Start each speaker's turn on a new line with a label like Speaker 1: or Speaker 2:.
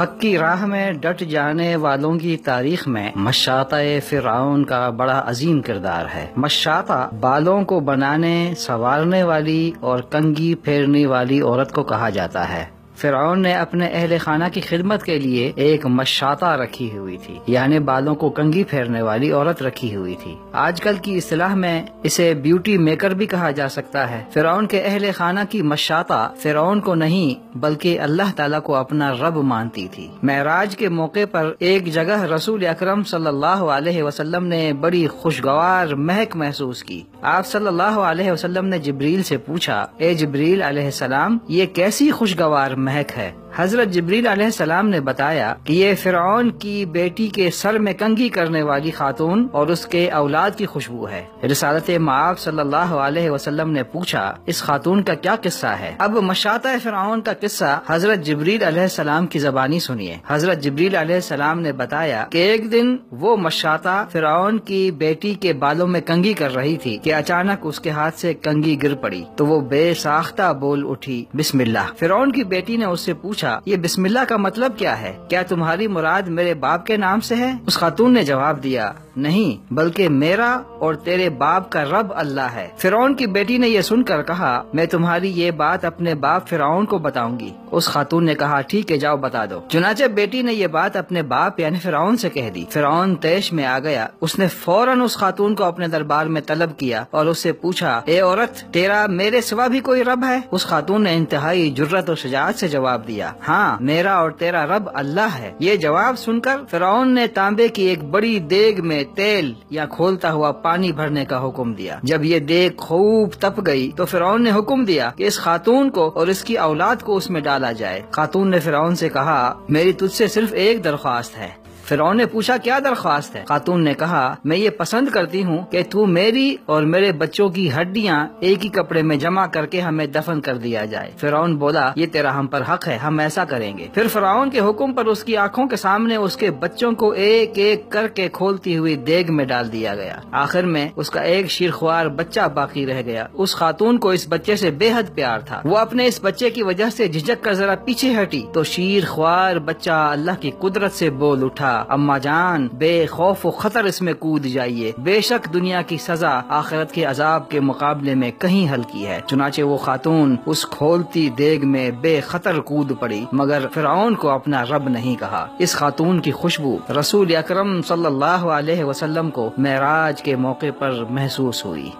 Speaker 1: حق کی راہ میں ڈٹ جانے والوں کی تاریخ میں مشاطہ فرعون کا بڑا عظیم کردار ہے۔ مشاطہ بالوں کو بنانے، سنوارنے والی اور کنگی پھیرنے والی عورت کو کہا جاتا ہے۔ فرعون نے اپنے اہل خانہ کی خدمت کے لیے ایک مشاطہ رکھی ہوئی تھی یعنی بالوں کو کنگی پھیرنے والی عورت رکھی ہوئی تھی۔ آج کل کی اصطلاح میں اسے بیوٹی میکر بھی کہا جا سکتا ہے۔ فرعون کے اہل خانہ کی مشاطہ فرعون کو نہیں، بلکہ اللہ تعالیٰ کو اپنا رب مانتی تھی۔ معراج کے موقع پر ایک جگہ رسول اکرم صلی اللہ علیہ وسلم نے بڑی خوشگوار مہک محسوس کی۔ آپ صلی اللہ علیہ وسلم نے جبریل سے پوچھا، اے جبریل علیہ السلام، یہ کیسی خوشگوار مہک ہے۔ حضرت جبریل علیہ السلام نے بتایا کہ یہ فرعون کی بیٹی کے سر میں کنگھی کرنے والی خاتون اور اس کے اولاد کی خوشبو ہے۔ رسالت معاف صلی اللہ علیہ وسلم نے پوچھا، اس خاتون کا کیا قصہ ہے؟ اب مشاطہ فرعون کا قصہ حضرت جبریل علیہ السلام کی زبانی سنیے۔ حضرت جبریل علیہ السلام نے بتایا کہ ایک دن وہ مشاطہ فرعون کی بیٹی کے بالوں میں کنگھی کر رہی تھی کہ اچانک اس کے ہاتھ سے کنگھی گر پڑی تو وہ بے ساختہ بول اٹھی، بسم اللہ۔ فرعون کی بیٹی نے اس سے پوچھا یہ بسم اللہ کا مطلب کیا ہے؟ کیا تمہاری مراد میرے باپ کے نام سے ہے؟ اس خاتون نے جواب دیا نہیں، بلکہ میرا اور تیرے باپ کا رب اللہ ہے۔ فرعون کی بیٹی نے یہ سن کر کہا، میں تمہاری یہ بات اپنے باپ فرعون کو بتاؤں گی۔ اس خاتون نے کہا، ٹھیک ہے، جاؤ بتا دو۔ چنانچہ بیٹی نے یہ بات اپنے باپ یعنی فرعون سے کہہ دی۔ فرعون تیش میں آ گیا۔ اس نے فوراً اس خاتون کو اپنے دربار میں طلب کیا اور اس سے پوچھا، اے عورت، تیرا میرے سوا بھی کوئی رب ہے؟ اس خاتون نے انتہائی جرت و شجاعت سے جواب دیا ہاں میرا اور تیرا رب اللہ ہے۔ یہ جواب سن کر فرعون نے تانبے کی ایک بڑی دیگ میں تیل یا کھولتا ہوا پانی بھرنے کا حکم دیا۔ جب یہ دیگ خوب تپ گئی تو فرعون نے حکم دیا کہ اس خاتون کو اور اس کی اولاد کو اس میں ڈالا جائے۔ خاتون نے فرعون سے کہا، میری تجھ سے صرف ایک درخواست ہے۔ فرعون نے پوچھا، کیا درخواست ہے؟ خاتون نے کہا، میں یہ پسند کرتی ہوں کہ تو میری اور میرے بچوں کی ہڈیاں ایک ہی کپڑے میں جمع کر کے ہمیں دفن کر دیا جائے۔ فرعون بولا، یہ تیرا ہم پر حق ہے، ہم ایسا کریں گے۔ پھر فرعون کے حکم پر اس کی آنکھوں کے سامنے اس کے بچوں کو ایک ایک کر کے کھولتی ہوئی دیگ میں ڈال دیا گیا۔ آخر میں اس کا ایک شیر خوار بچہ باقی رہ گیا۔ اس خاتون کو اس بچے سے بے حد پیار تھا۔ وہ اپنے اس بچے کی وجہ سے جھجک کر ذرا پیچھے ہٹی۔ تو شیر خوار بچہ اللہ کی قدرت سے بول اٹھا اما جان، بے خوف و خطر اس میں کود جائیے۔ بے شک دنیا کی سزا آخرت کے عذاب کے مقابلے میں کہیں ہلکی ہے۔ چنانچہ وہ خاتون اس کھولتی دیگ میں بے خطر کود پڑی، مگر فرعون کو اپنا رب نہیں کہا۔ اس خاتون کی خوشبو رسول اکرم صلی اللہ علیہ وسلم کو معراج کے موقع پر محسوس ہوئی۔